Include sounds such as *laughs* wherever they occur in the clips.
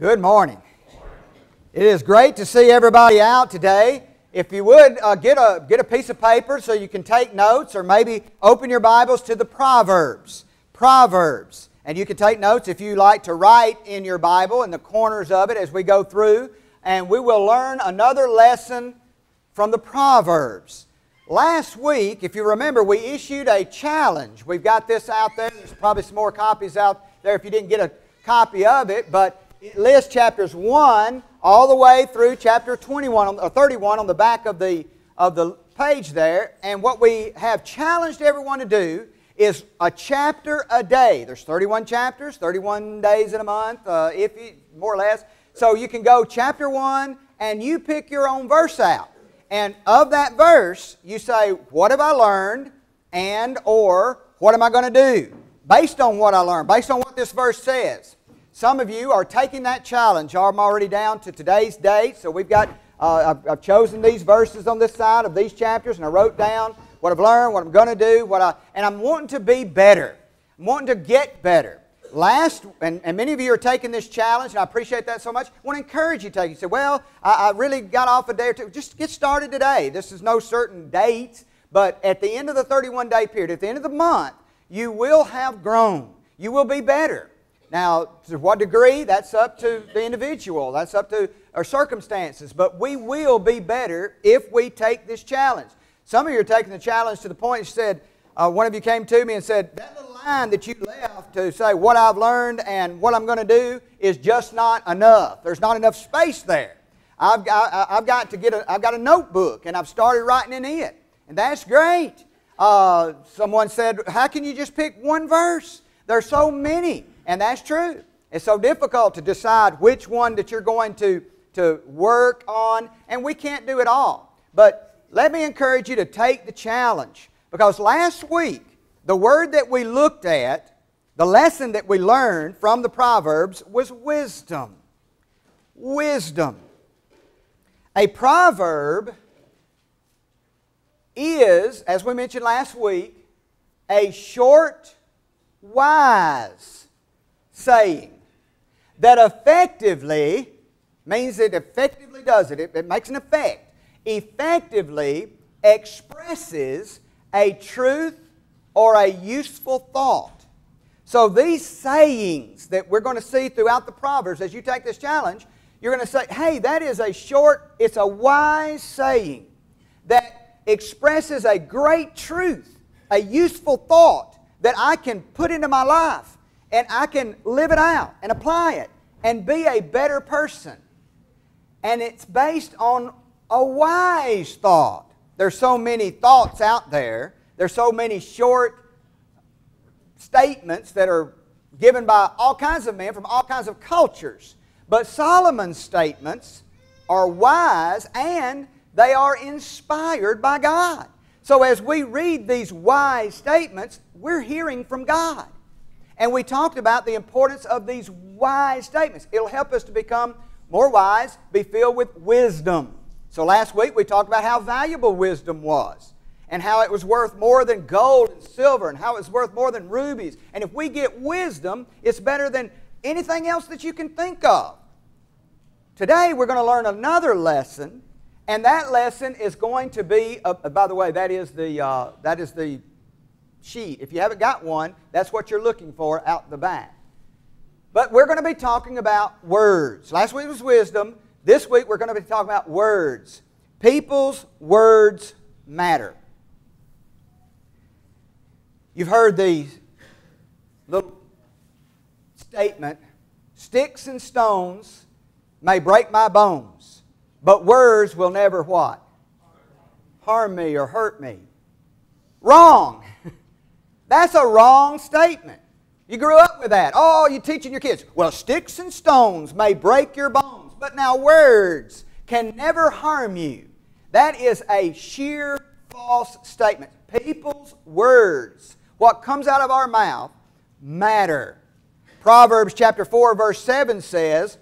Good morning. It is great to see everybody out today. If you would, uh, get, a, get a piece of paper so you can take notes, or maybe open your Bibles to the Proverbs. Proverbs. And you can take notes if you like to write in your Bible in the corners of it as we go through. And we will learn another lesson from the Proverbs. Last week, if you remember, we issued a challenge. We've got this out there. There's probably some more copies out there if you didn't get a copy of it. But it lists chapters 1 all the way through chapter 21 or 31 on the back of the, of the page there. And what we have challenged everyone to do is a chapter a day. There's 31 chapters, 31 days in a month, uh, if you, more or less. So you can go chapter 1 and you pick your own verse out. And of that verse, you say, What have I learned? And or what am I going to do? Based on what I learned, based on what this verse says. Some of you are taking that challenge. I'm already down to today's date, so we've got, uh, I've, I've, chosen these verses on this side of these chapters, and I wrote down what I've learned, what I'm going to do, what I, and I'm wanting to be better. I'm wanting to get better. Last, and, and many of you are taking this challenge, and I appreciate that so much. I want to encourage you to take it. You say, well, I, I really got off a day or two. Just get started today. This is no certain date, but at the end of the 31 day period, at the end of the month, you will have grown. You will be better. Now, to what degree, that's up to the individual, that's up to our circumstances, but we will be better if we take this challenge. Some of you are taking the challenge to the point you said, uh, one of you came to me and said, That little line that you left to say what I've learned and what I'm going to do is just not enough. There's not enough space there. I've got, I've got to get a, I've got a notebook and I've started writing in it. And that's great. Uh, someone said, How can you just pick one verse? There's so many. And that's true. It's so difficult to decide which one that you're going to, to work on, and we can't do it all. But let me encourage you to take the challenge. Because last week, the word that we looked at, the lesson that we learned from the Proverbs was wisdom. Wisdom. A proverb is, as we mentioned last week, a short, wise saying that effectively means it effectively does it, it, it makes an effect, effectively expresses a truth or a useful thought. So these sayings that we're going to see throughout the Proverbs as you take this challenge, you're going to say, hey, that is a short, it's a wise saying that expresses a great truth, a useful thought that I can put into my life and I can live it out and apply it and be a better person. And it's based on a wise thought. There's so many thoughts out there. There's so many short statements that are given by all kinds of men from all kinds of cultures. But Solomon's statements are wise and they are inspired by God. So as we read these wise statements, we're hearing from God. And we talked about the importance of these wise statements. It'll help us to become more wise, be filled with wisdom. So last week we talked about how valuable wisdom was and how it was worth more than gold and silver and how it was worth more than rubies. And if we get wisdom, it's better than anything else that you can think of. Today we're going to learn another lesson, and that lesson is going to be, uh, by the way, that is the, uh, that is the sheet. If you haven't got one, that's what you're looking for out the back. But we're going to be talking about words. Last week was wisdom. This week we're going to be talking about words. People's words matter. You've heard the little statement sticks and stones may break my bones, but words will never what? Harm me or hurt me. Wrong. *laughs* That's a wrong statement. You grew up with that. Oh, you're teaching your kids. Well, sticks and stones may break your bones, but now words can never harm you. That is a sheer false statement. People's words, what comes out of our mouth, matter. Proverbs chapter 4, verse 7 says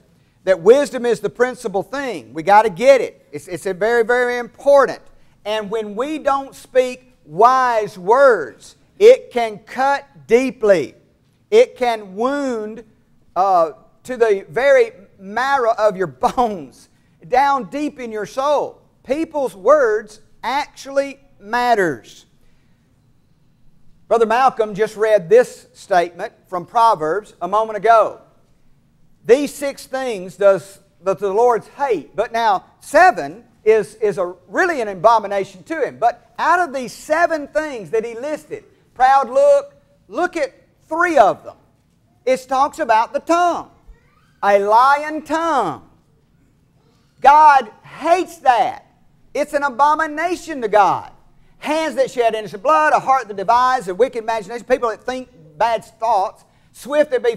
that wisdom is the principal thing. We got to get it. It's, it's very, very important. And when we don't speak wise words, it can cut deeply. It can wound uh, to the very marrow of your *laughs* bones, down deep in your soul. People's words actually matters. Brother Malcolm just read this statement from Proverbs a moment ago. These six things does the Lord's hate, but now seven is, is a, really an abomination to him. But out of these seven things that he listed, proud look, look at three of them. It talks about the tongue, a lying tongue. God hates that. It's an abomination to God. Hands that shed innocent blood, a heart that divides, a wicked imagination, people that think bad thoughts, swift that be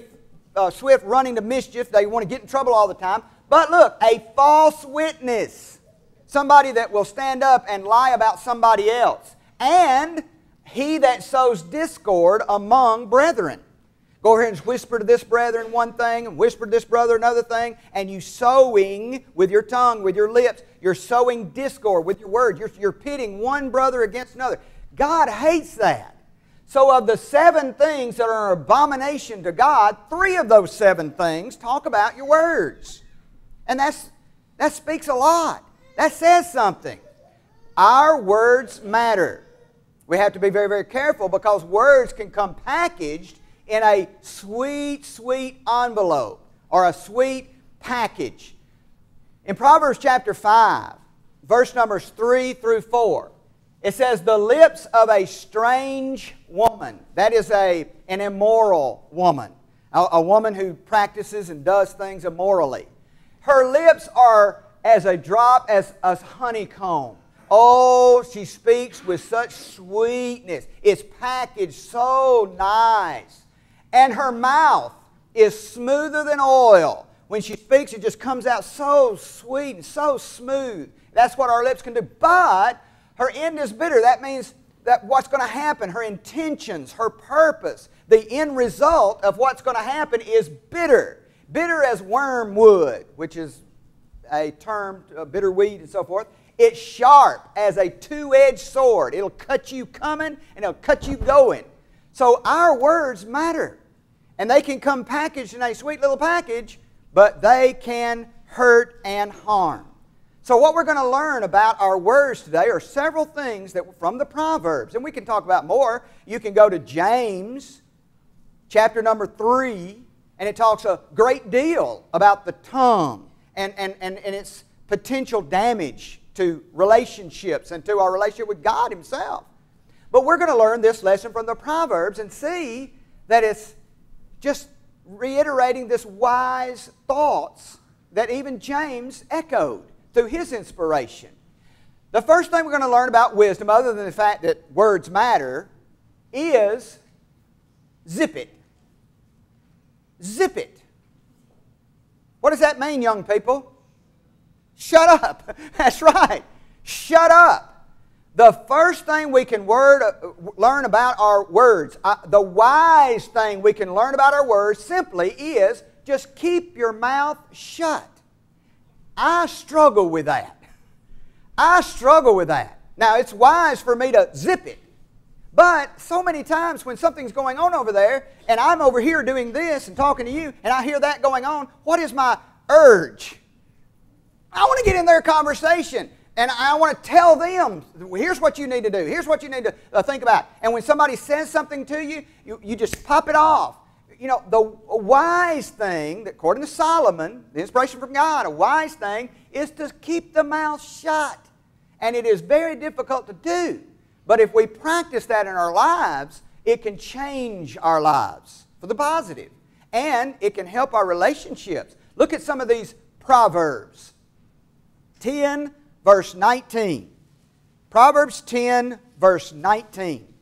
uh, swift running to mischief, they want to get in trouble all the time. But look, a false witness, somebody that will stand up and lie about somebody else, and he that sows discord among brethren. Go ahead and whisper to this brethren one thing, and whisper to this brother another thing, and you sowing with your tongue, with your lips, you're sowing discord with your word. You're, you're pitting one brother against another. God hates that. So, of the seven things that are an abomination to God, three of those seven things talk about your words. And that's, that speaks a lot. That says something. Our words matter. We have to be very, very careful because words can come packaged in a sweet, sweet envelope or a sweet package. In Proverbs chapter 5, verse numbers 3 through 4, it says, The lips of a strange woman, that is a, an immoral woman, a, a woman who practices and does things immorally. Her lips are as a drop as a honeycomb. Oh, she speaks with such sweetness. It's packaged so nice. And her mouth is smoother than oil. When she speaks, it just comes out so sweet and so smooth. That's what our lips can do. But her end is bitter. That means that what's going to happen, her intentions, her purpose, the end result of what's going to happen is bitter. Bitter as wormwood, which is a term, bitter weed and so forth. It's sharp as a two edged sword. It'll cut you coming and it'll cut you going. So our words matter. And they can come packaged in a sweet little package, but they can hurt and harm. So, what we're going to learn about our words today are several things that from the Proverbs, and we can talk about more. You can go to James, chapter number three, and it talks a great deal about the tongue and, and, and, and its potential damage to relationships and to our relationship with God Himself. But we're going to learn this lesson from the Proverbs and see that it's just reiterating this wise thoughts that even James echoed through his inspiration. The first thing we're going to learn about wisdom, other than the fact that words matter, is zip it. Zip it. What does that mean, young people? Shut up. *laughs* That's right. Shut up. The first thing we can word, uh, learn about our words, the wise thing we can learn about our words simply is just keep your mouth shut. I struggle with that. I struggle with that. Now, it's wise for me to zip it. But so many times when something's going on over there and I'm over here doing this and talking to you and I hear that going on, what is my urge? I want to get in their conversation. And I want to tell them, here's what you need to do. Here's what you need to uh, think about. And when somebody says something to you, you, you just pop it off. You know, the wise thing, according to Solomon, the inspiration from God, a wise thing is to keep the mouth shut. And it is very difficult to do. But if we practice that in our lives, it can change our lives for the positive. And it can help our relationships. Look at some of these proverbs 10, verse 19. Proverbs 10, verse 19.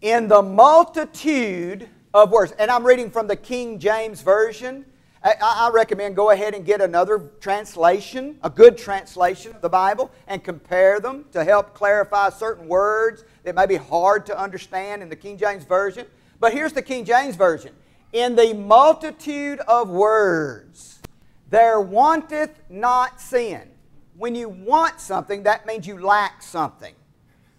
In the multitude of words, and I'm reading from the King James Version. I, I, recommend go ahead and get another translation, a good translation of the Bible, and compare them to help clarify certain words that may be hard to understand in the King James Version. But here's the King James Version. In the multitude of words, there wanteth not sin. When you want something, that means you lack something.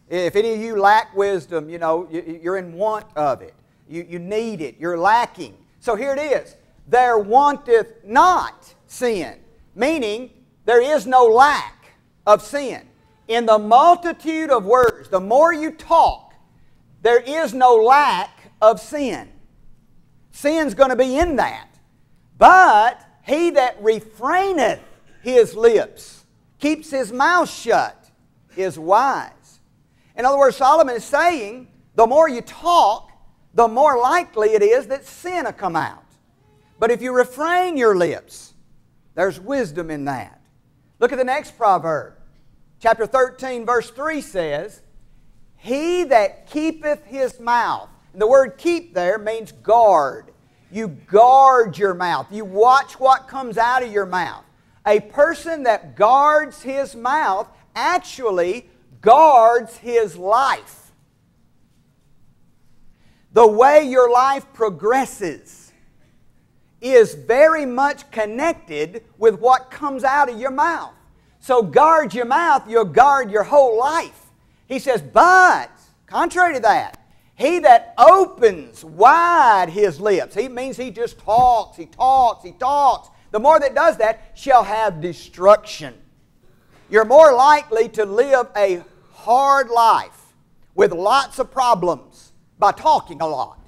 If any of you lack wisdom, you know, you're in want of it. You, you need it. You're lacking. So here it is. There wanteth not sin, meaning there is no lack of sin. In the multitude of words, the more you talk, there is no lack of sin. Sin's going to be in that. But he that refraineth his lips, keeps his mouth shut, is wise. In other words, Solomon is saying the more you talk, the more likely it is that sin will come out. But if you refrain your lips, there's wisdom in that. Look at the next proverb. Chapter 13, verse 3 says, He that keepeth his mouth. And the word keep there means guard. You guard your mouth. You watch what comes out of your mouth. A person that guards his mouth actually guards his life. The way your life progresses is very much connected with what comes out of your mouth. So guard your mouth, you'll guard your whole life. He says, but, contrary to that, he that opens wide his lips, he means he just talks, he talks, he talks. The more that does that shall have destruction. You're more likely to live a hard life with lots of problems by talking a lot.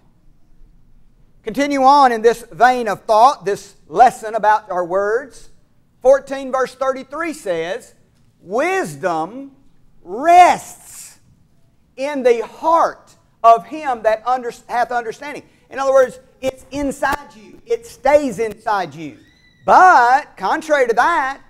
Continue on in this vein of thought, this lesson about our words. 14 verse 33 says, Wisdom rests in the heart of him that under, hath understanding. In other words, it's inside you, it stays inside you. But, contrary to that,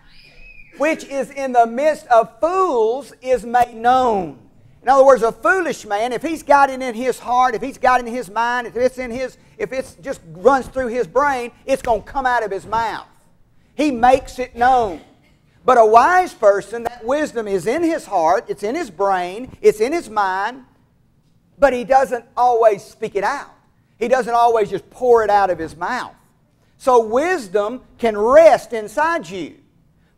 which is in the midst of fools is made known. In other words, a foolish man, if he's got it in his heart, if he's got it in his mind, if it's in his, if it just runs through his brain, it's going to come out of his mouth. He makes it known. But a wise person, that wisdom is in his heart, it's in his brain, it's in his mind, but he doesn't always speak it out. He doesn't always just pour it out of his mouth. So wisdom can rest inside you.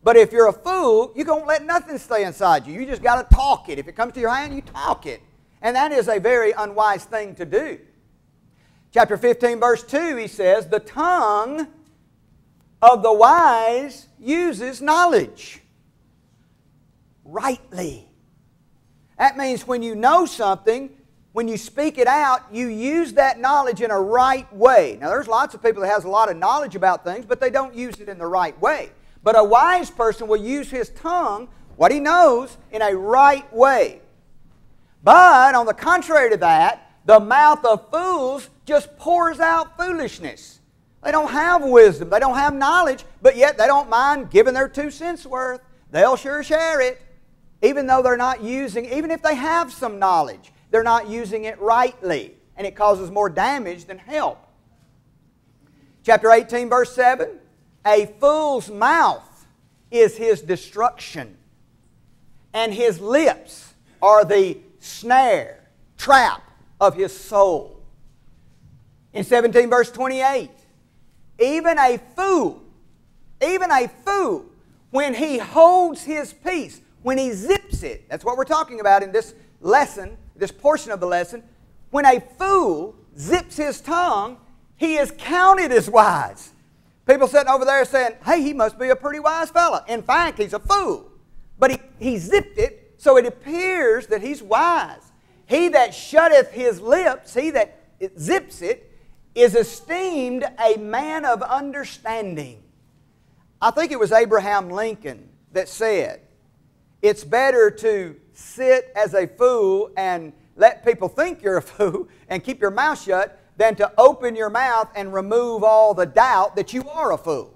But if you're a fool, you don't let nothing stay inside you. You just got to talk it. If it comes to your hand, you talk it. And that is a very unwise thing to do. Chapter 15, verse 2, he says, The tongue of the wise uses knowledge rightly. That means when you know something, when you speak it out, you use that knowledge in a right way. Now, there's lots of people that has a lot of knowledge about things, but they don't use it in the right way. But a wise person will use his tongue, what he knows, in a right way. But on the contrary to that, the mouth of fools just pours out foolishness. They don't have wisdom. They don't have knowledge, but yet they don't mind giving their two cents worth. They'll sure share it, even though they're not using, even if they have some knowledge, they're not using it rightly, and it causes more damage than help. Chapter 18, verse 7 A fool's mouth is his destruction, and his lips are the snare, trap of his soul. In 17, verse 28, even a fool, even a fool, when he holds his peace, when he zips it, that's what we're talking about in this lesson, this portion of the lesson. When a fool zips his tongue, he is counted as wise. People sitting over there saying, hey, he must be a pretty wise fellow. In fact, he's a fool. But he, he zipped it, so it appears that he's wise. He that shutteth his lips, he that zips it, is esteemed a man of understanding. I think it was Abraham Lincoln that said, It's better to sit as a fool and let people think you're a *laughs* fool and keep your mouth shut than to open your mouth and remove all the doubt that you are a fool.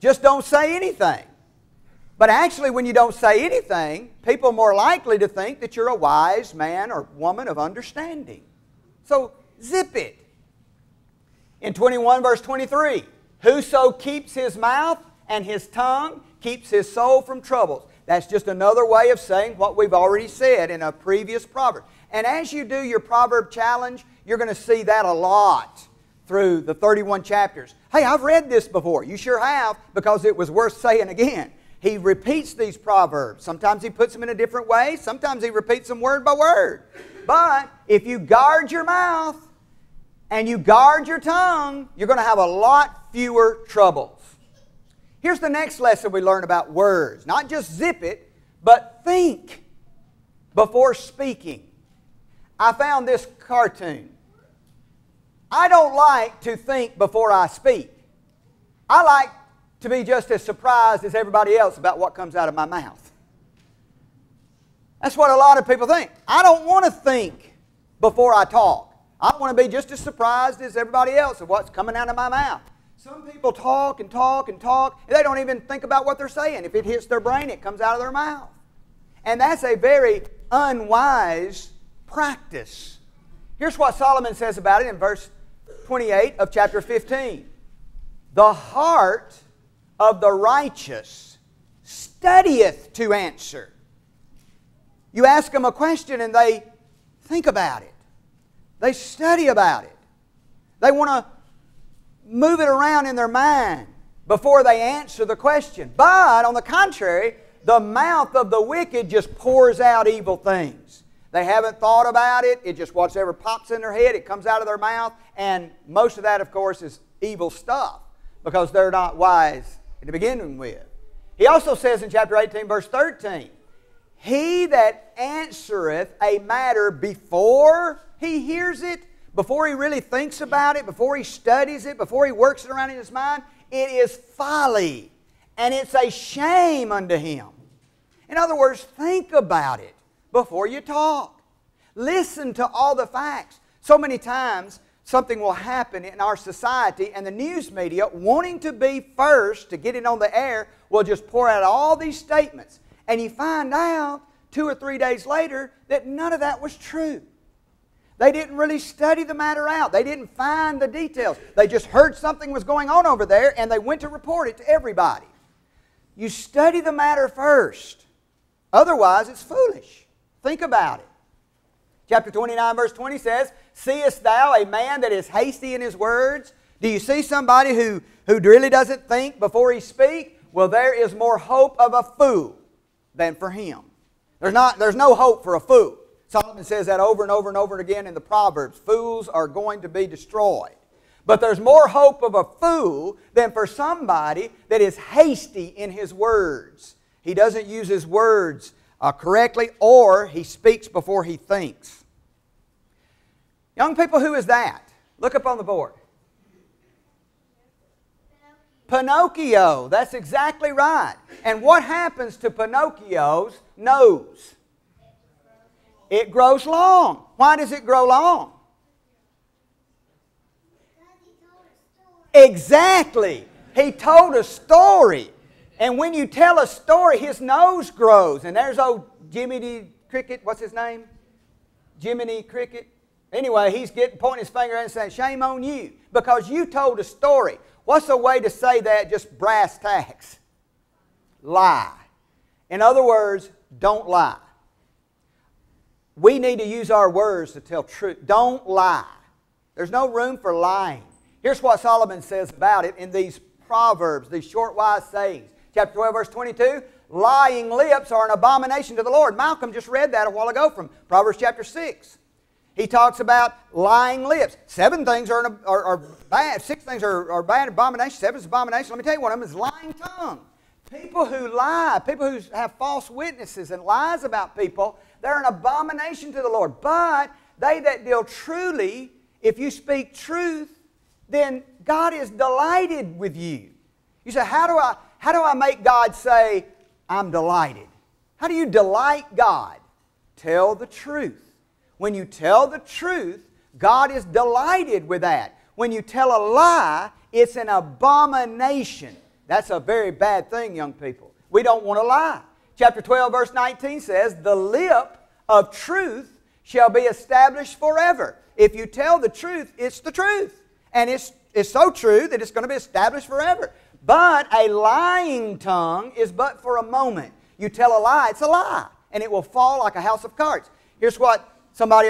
Just don't say anything. But actually, when you don't say anything, people are more likely to think that you're a wise man or woman of understanding. So zip it. In 21 verse 23, whoso keeps his mouth and his tongue keeps his soul from troubles. That's just another way of saying what we've already said in a previous proverb. And as you do your proverb challenge, you're going to see that a lot through the 31 chapters. Hey, I've read this before. You sure have, because it was worth saying again. He repeats these proverbs. Sometimes he puts them in a different way, sometimes he repeats them word by word. But if you guard your mouth and you guard your tongue, you're going to have a lot fewer troubles. Here's the next lesson we learn about words. Not just zip it, but think before speaking. I found this cartoon. I don't like to think before I speak. I like to be just as surprised as everybody else about what comes out of my mouth. That's what a lot of people think. I don't want to think before I talk. I want to be just as surprised as everybody else of what's coming out of my mouth. Some people talk and talk and talk, and they don't even think about what they're saying. If it hits their brain, it comes out of their mouth. And that's a very unwise practice. Here's what Solomon says about it in verse 28 of chapter 15. The heart of the righteous studieth to answer. You ask them a question and they think about it. They study about it. They want to move it around in their mind before they answer the question. But on the contrary, the mouth of the wicked just pours out evil things. They haven't thought about it. It just whatever pops in their head, it comes out of their mouth. And most of that, of course, is evil stuff because they're not wise to begin with. He also says in chapter 18, verse 13, He that answereth a matter before he hears it before he really thinks about it, before he studies it, before he works it around in his mind. It is folly and it's a shame unto him. In other words, think about it before you talk. Listen to all the facts. So many times, something will happen in our society, and the news media, wanting to be first to get it on the air, will just pour out all these statements. And you find out two or three days later that none of that was true. They didn't really study the matter out. They didn't find the details. They just heard something was going on over there and they went to report it to everybody. You study the matter first. Otherwise, it's foolish. Think about it. Chapter 29, verse 20 says, Seest thou a man that is hasty in his words? Do you see somebody who, who really doesn't think before he speaks? Well, there is more hope of a fool than for him. There's, not, there's no hope for a fool. Solomon says that over and over and over again in the Proverbs. Fools are going to be destroyed. But there's more hope of a fool than for somebody that is hasty in his words. He doesn't use his words uh, correctly or he speaks before he thinks. Young people, who is that? Look up on the board. Pinocchio. That's exactly right. And what happens to Pinocchio's nose? It grows long. Why does it grow long? Exactly. He told a story. And when you tell a story, his nose grows. And there's old Jiminy Cricket. What's his name? Jiminy Cricket. Anyway, he's getting pointing his finger and saying, Shame on you. Because you told a story. What's a way to say that just brass tacks? Lie. In other words, don't lie. We need to use our words to tell truth. Don't lie. There's no room for lying. Here's what Solomon says about it in these proverbs, these short, wise sayings. Chapter 12, verse 22 Lying lips are an abomination to the Lord. Malcolm just read that a while ago from Proverbs chapter 6. He talks about lying lips. Seven things are, are, are bad. Six things are, are bad abomination. Seven is abomination. Let me tell you one of them is lying tongue. People who lie, people who have false witnesses and lies about people, they're an abomination to the Lord. But they that deal truly, if you speak truth, then God is delighted with you. You say, how do I, how do I make God say, I'm delighted? How do you delight God? Tell the truth. When you tell the truth, God is delighted with that. When you tell a lie, it's an abomination. That's a very bad thing, young people. We don't want to lie. Chapter 12, verse 19 says, The lip of truth shall be established forever. If you tell the truth, it's the truth. And it's, it's so true that it's going to be established forever. But a lying tongue is but for a moment. You tell a lie, it's a lie, and it will fall like a house of cards. Here's what somebody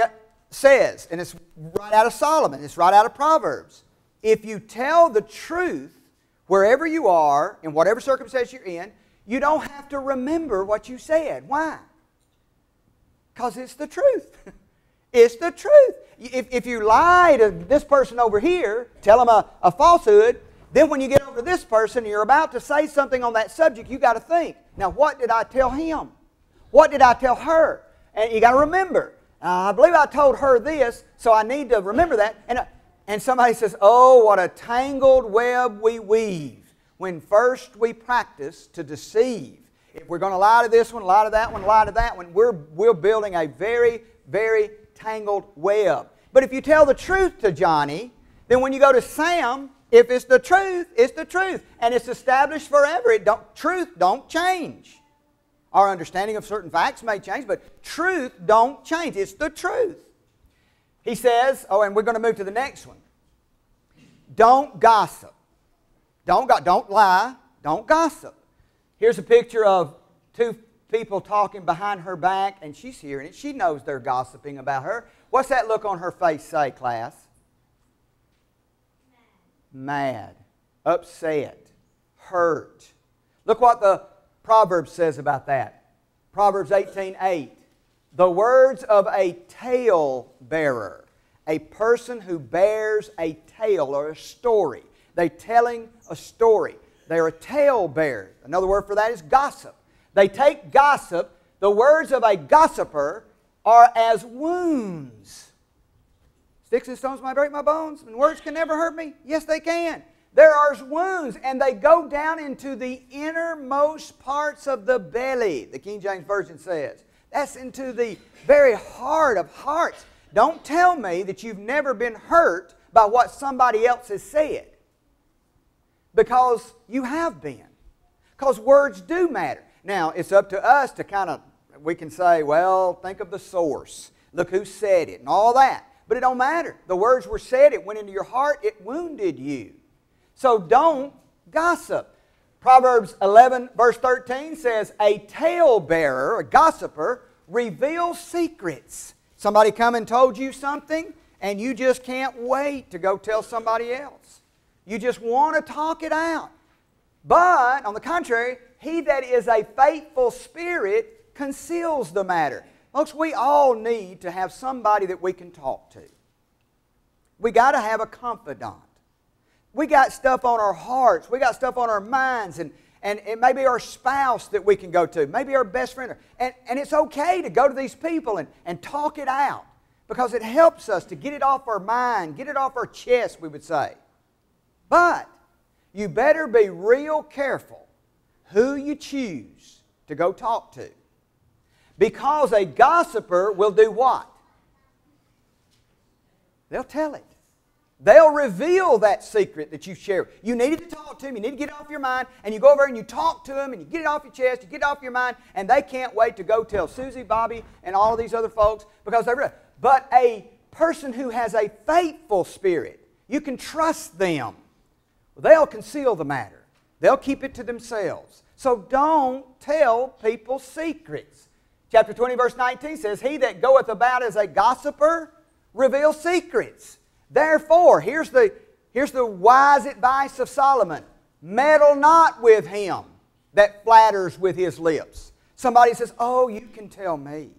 says, and it's right out of Solomon, it's right out of Proverbs. If you tell the truth wherever you are, in whatever circumstance you're in, you don't have to remember what you said. Why? Because it's the truth. *laughs* it's the truth. if, if you lie to this person over here, tell them a, a falsehood, then when you get over to this person and you're about to say something on that subject, you got to think, now what did I tell him? What did I tell her? And you got to remember, uh, I believe I told her this, so I need to remember that. And, uh, and somebody says, oh, what a tangled web we weave when first we practice to deceive. If we're going to lie to this one, lie to that one, lie to that one, we're, we're building a very, very tangled web. But if you tell the truth to Johnny, then when you go to Sam, if it's the truth, it's the truth. And it's established forever. It don't, truth don't change. Our understanding of certain facts may change, but truth don't change. It's the truth. He says, oh, and we're going to move to the next one. Don't gossip. Don't, go, don't lie. Don't gossip. Here's a picture of two people talking behind her back, and she's hearing it. She knows they're gossiping about her. What's that look on her face say, class? Mad. Mad. Upset. Hurt. Look what the Proverbs says about that. Proverbs 18 8. The words of a tale bearer, a person who bears a tale or a story. They're telling a story. They're a tale bearer. Another word for that is gossip. They take gossip, the words of a gossiper are as wounds. Sticks and stones might break my bones, and words can never hurt me. Yes, they can. There are wounds, and they go down into the innermost parts of the belly, the King James Version says. That's into the very heart of hearts. Don't tell me that you've never been hurt by what somebody else has said. Because you have been. Because words do matter. Now, it's up to us to kind of, we can say, well, think of the source. Look who said it and all that. But it don't matter. The words were said, it went into your heart, it wounded you. So don't gossip. Proverbs 11, verse 13 says, A talebearer, a gossiper, reveals secrets. Somebody come and told you something, and you just can't wait to go tell somebody else. You just want to talk it out. But, on the contrary, he that is a faithful spirit conceals the matter. Folks, we all need to have somebody that we can talk to. We got to have a confidant. We got stuff on our hearts. We got stuff on our minds. And, and it may be our spouse that we can go to, maybe our best friend. And, and it's okay to go to these people and, and talk it out because it helps us to get it off our mind, get it off our chest, we would say. But you better be real careful who you choose to go talk to. Because a gossiper will do what? They'll tell it. They'll reveal that secret that you share. You needed to talk to them. You need to get it off your mind. And you go over and you talk to them and you get it off your chest, you get it off your mind, and they can't wait to go tell Susie, Bobby, and all of these other folks because they're real. But a person who has a faithful spirit, you can trust them. They'll conceal the matter. They'll keep it to themselves. So don't tell people secrets. Chapter 20, verse 19 says, He that goeth about as a gossiper reveals secrets. Therefore, here's the, here's the wise advice of Solomon meddle not with him that flatters with his lips. Somebody says, Oh, you can tell me.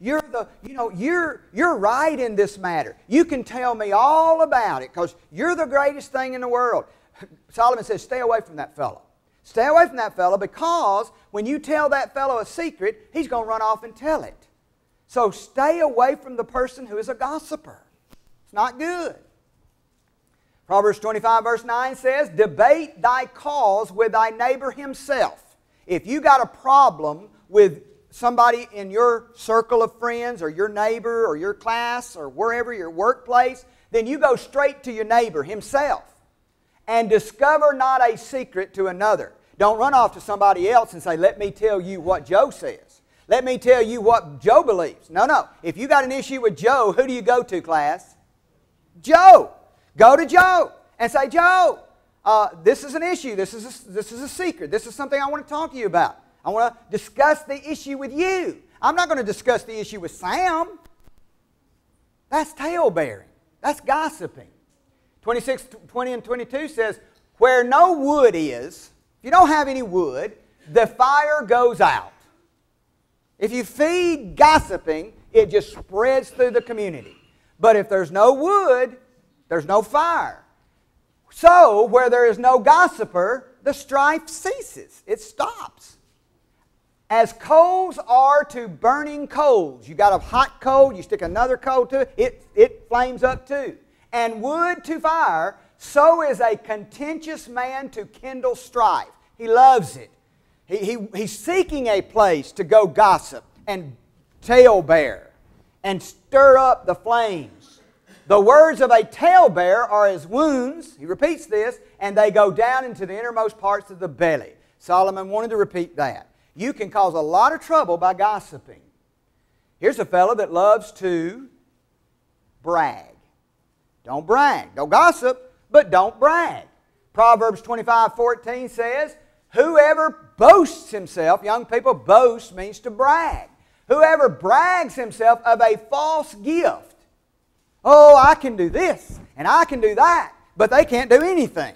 You're the, you know, you're, you're right in this matter. You can tell me all about it because you're the greatest thing in the world. *laughs* Solomon says, Stay away from that fellow. Stay away from that fellow because when you tell that fellow a secret, he's going to run off and tell it. So stay away from the person who is a gossiper. It's not good. Proverbs 25, verse 9 says, Debate thy cause with thy neighbor himself. If you got a problem with somebody in your circle of friends or your neighbor or your class or wherever, your workplace, then you go straight to your neighbor himself and discover not a secret to another. Don't run off to somebody else and say, Let me tell you what Joe says. Let me tell you what Joe believes. No, no. If you got an issue with Joe, who do you go to, class? Joe. Go to Joe and say, Joe, uh, this is an issue. This is, a, this is a secret. This is something I want to talk to you about. I want to discuss the issue with you. I'm not going to discuss the issue with Sam. That's tale bearing. That's gossiping. 26, 20 and 22 says, Where no wood is, if you don't have any wood, the fire goes out. If you feed gossiping, it just spreads through the community. But if there's no wood, there's no fire. So, where there is no gossiper, the strife ceases. It stops. As coals are to burning coals, you got a hot coal, you stick another coal to it, it, it flames up too. And wood to fire, so is a contentious man to kindle strife. He loves it. He, he, he's seeking a place to go gossip and talebear and stir up the flames. The words of a talebearer are as wounds, he repeats this, and they go down into the innermost parts of the belly. Solomon wanted to repeat that. You can cause a lot of trouble by gossiping. Here's a fellow that loves to brag. Don't brag. Don't gossip, but don't brag. Proverbs 25 14 says, Whoever boasts himself, young people, boast means to brag. Whoever brags himself of a false gift. Oh, I can do this and I can do that, but they can't do anything.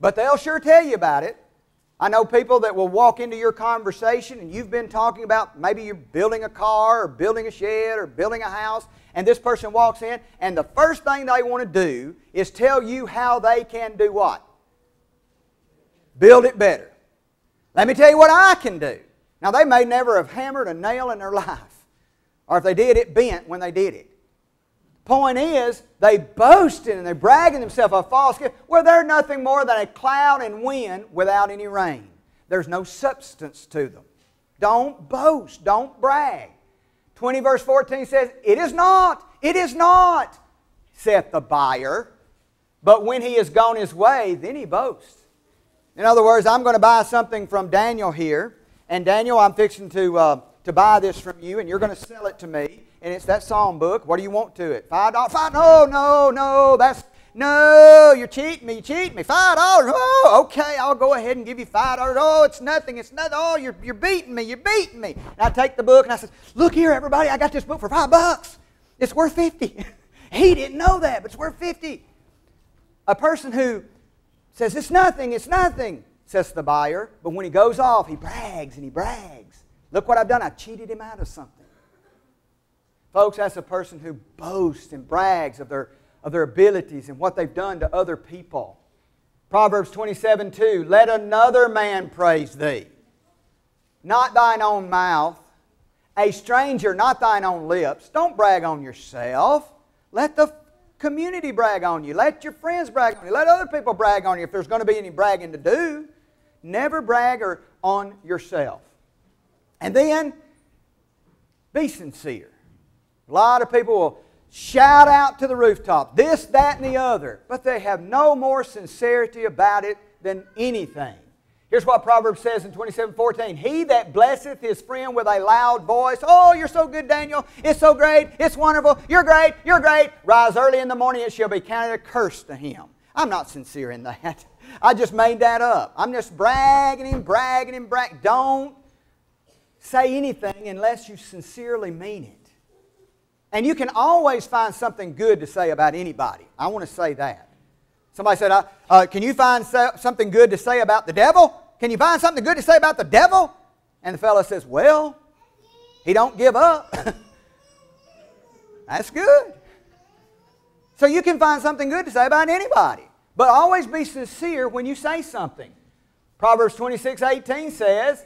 But they'll sure tell you about it. I know people that will walk into your conversation and you've been talking about maybe you're building a car or building a shed or building a house, and this person walks in, and the first thing they want to do is tell you how they can do what? Build it better. Let me tell you what I can do. Now, they may never have hammered a nail in their *laughs* life, or if they did, it bent when they did it. Point is, they boasted and they're bragging themselves a false gift. Well, they're nothing more than a cloud and wind without any rain. There's no substance to them. Don't boast. Don't brag. 20 verse 14 says, It is not, it is not, saith the buyer. But when he has gone his way, then he boasts. In other words, I'm going to buy something from Daniel here, and Daniel, I'm fixing to, uh, to buy this from you, and you're going to sell it to me. And it's that psalm book. What do you want to it? Five dollars? Five? No, no, no. That's no. You're cheating me. You cheating me. Five dollars? Oh, okay. I'll go ahead and give you five dollars. Oh, it's nothing. It's nothing. Oh, you're, you're beating me. You're beating me. And I take the book and I said, Look here, everybody. I got this book for five bucks. It's worth fifty. *laughs* he didn't know that, but it's worth fifty. A person who says, It's nothing, it's nothing, says the buyer. But when he goes off, he brags and he brags. Look what I've done. I cheated him out of something. Folks, that's a person who boasts and brags of their, of their abilities and what they've done to other people. Proverbs 27 2 Let another man praise thee, not thine own mouth, a stranger, not thine own lips. Don't brag on yourself. Let the community brag on you. Let your friends brag on you. Let other people brag on you if there's going to be any bragging to do. Never brag or on yourself. And then be sincere. A lot of people will shout out to the rooftop this, that, and the other, but they have no more sincerity about it than anything. Here's what Proverbs says in 27 14. He that blesseth his friend with a loud voice, Oh, you're so good, Daniel. It's so great. It's wonderful. You're great. You're great. Rise early in the morning, it shall be counted a curse to him. I'm not sincere in that. I just made that up. I'm just bragging and bragging and bragging. Don't say anything unless you sincerely mean it. And you can always find something good to say about anybody. I want to say that. Somebody said, uh, uh, Can you find something good to say about the devil? Can you find something good to say about the devil? And the fellow says, Well, he don't give up. *laughs* That's good. So you can find something good to say about anybody. But always be sincere when you say something. Proverbs 26 18 says,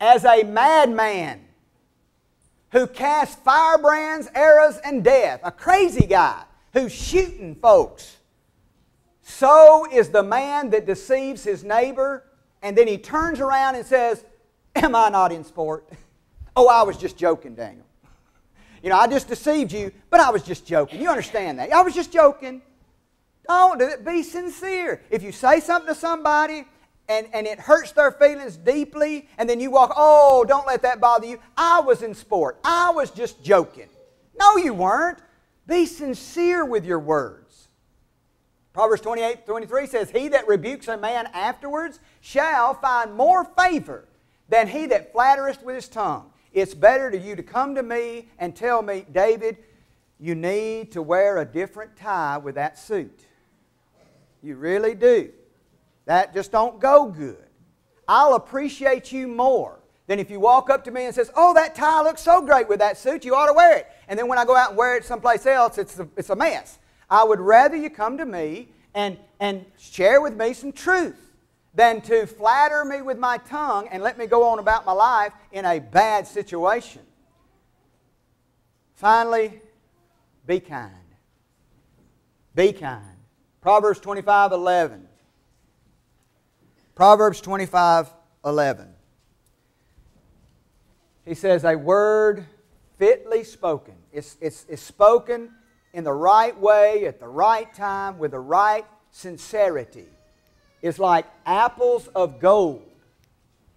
As a madman who casts firebrands, arrows, and death, a crazy guy who's shooting folks, so is the man that deceives his neighbor and then he turns around and says, Am I not in sport? *laughs* oh, I was just joking, Daniel. You know, I just deceived you, but I was just joking. You understand that? I was just joking. Don't do it. Be sincere. If you say something to somebody and, and it hurts their feelings deeply, and then you walk, oh, don't let that bother you. I was in sport. I was just joking. No, you weren't. Be sincere with your words. Proverbs 28 23 says, He that rebukes a man afterwards shall find more favor than he that flattereth with his tongue. It's better to you to come to me and tell me, David, you need to wear a different tie with that suit. You really do. That just don't go good. I'll appreciate you more than if you walk up to me and says, "Oh, that tie looks so great with that suit. You ought to wear it." And then when I go out and wear it someplace else, it's a, it's a mess. I would rather you come to me and, and share with me some truth than to flatter me with my tongue and let me go on about my life in a bad situation. Finally, be kind. Be kind. Proverbs 25 11. Proverbs 25 11. He says, A word fitly spoken. It's, it's, it's spoken in the right way, at the right time, with the right sincerity. It's like apples of gold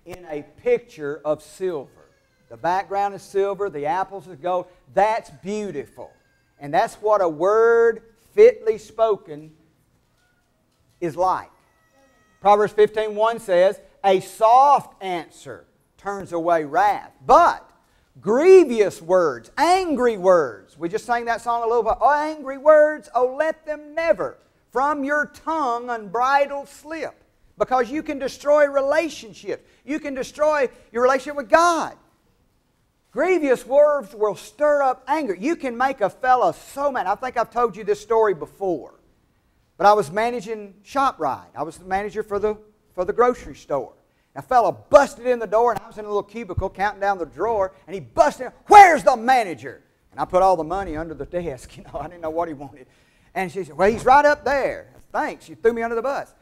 in a picture of silver. The background is silver, the apples is gold. That's beautiful. And that's what a word fitly spoken is like. Proverbs 15:1 says, "A soft answer turns away wrath, but grievous words, angry words." We just sang that song a little bit. Oh, angry words, oh let them never from your tongue unbridled slip because you can destroy relationships. You can destroy your relationship with God. Grievous words will stir up anger. You can make a fellow so mad. I think I've told you this story before. But I was managing ShopRite. I was the manager for the, for the grocery store. A fellow busted in the door, and I was in a little cubicle counting down the drawer, and he busted in. Where's the manager? And I put all the money under the *laughs* desk. You know, I didn't know what he wanted. And she said, Well, he's right up there. Thanks. You threw me under the bus.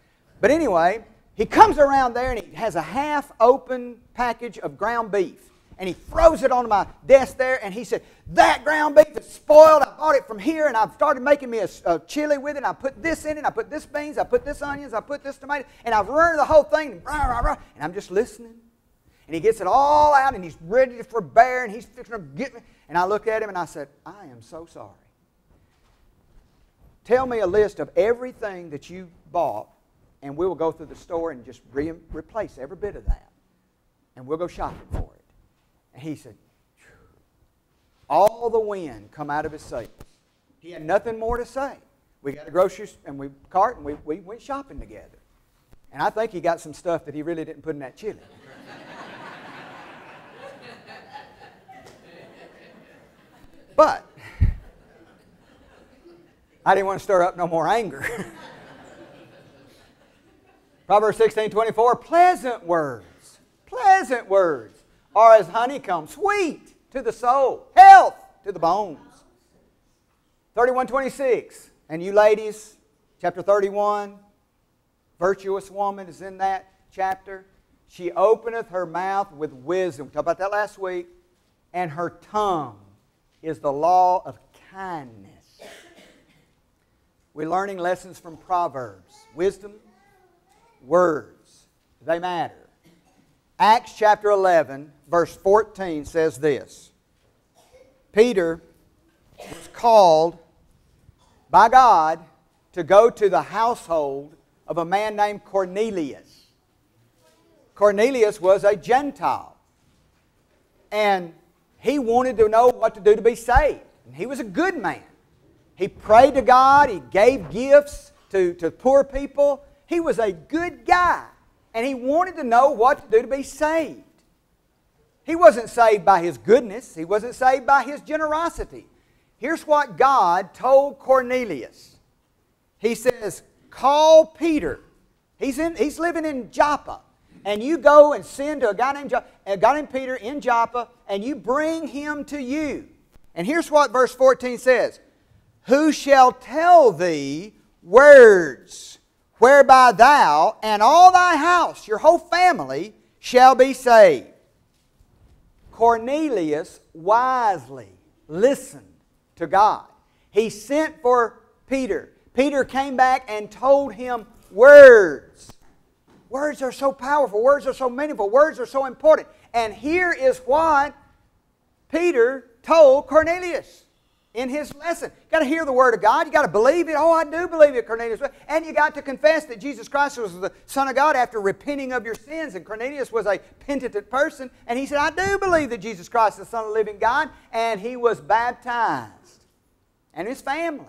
But anyway, he comes around there and he has a half open package of ground beef and he throws it onto my desk there, and he said, That ground beef is spoiled. I bought it from here, and I've started making me a, a chili with it. I put this in it, I put this beans, I put this onions, I put this tomato, and I've ruined the whole thing. And, rah, rah, rah, and I'm just listening. And he gets it all out, and he's ready for bear, and he's fixing to get me. And I look at him, and I said, I am so sorry. Tell me a list of everything that you bought, and we will go through the store and just re- replace every bit of that. And we'll go shopping for it. And he said, all the wind come out of his sails. He had nothing more to say. We got a grocery and we cart and we, we went shopping together. And I think he got some stuff that he really didn't put in that chili. *laughs* but I didn't want to stir up no more anger. *laughs* Proverbs 16 24, pleasant words, pleasant words are as honeycomb, sweet to the soul, health to the bones. 3126. And you ladies, chapter 31, virtuous woman is in that chapter. She openeth her mouth with wisdom. We talked about that last week. And her tongue is the law of kindness. We're learning lessons from Proverbs. Wisdom, words, they matter. Acts chapter 11, verse 14 says this Peter was called by God to go to the household of a man named Cornelius. Cornelius was a Gentile. And he wanted to know what to do to be saved. And he was a good man. He prayed to God, he gave gifts to, to poor people. He was a good guy and he wanted to know what to do to be saved. He wasn't saved by his goodness, he wasn't saved by his generosity. Here's what God told Cornelius He says, Call Peter. He's, in, he's living in Joppa. And you go and send to a guy, named, a guy named Peter in Joppa, and you bring him to you. And here's what verse 14 says Who shall tell thee words whereby thou and all thy house, your whole family, shall be saved. Cornelius wisely listened to God. He sent for Peter. Peter came back and told him words. Words are so powerful, words are so meaningful, words are so important. And here is what Peter told Cornelius in his lesson. You got to hear the Word of God. You got to believe it. Oh, I do believe it, Cornelius. And you got to confess that Jesus Christ was the Son of God after repenting of your sins. And Cornelius was a penitent person. And he said, I do believe that Jesus Christ is the Son of the living God. And he was baptized. And his family.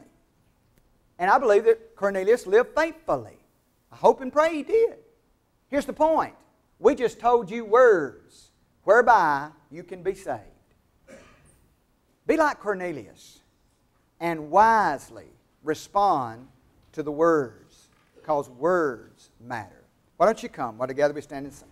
And I believe that Cornelius lived faithfully. I hope and pray he did. Here's the point. We just told you words whereby you can be saved. Be like Cornelius and wisely respond to the words, because words matter. Why don't you come while together we stand and sing?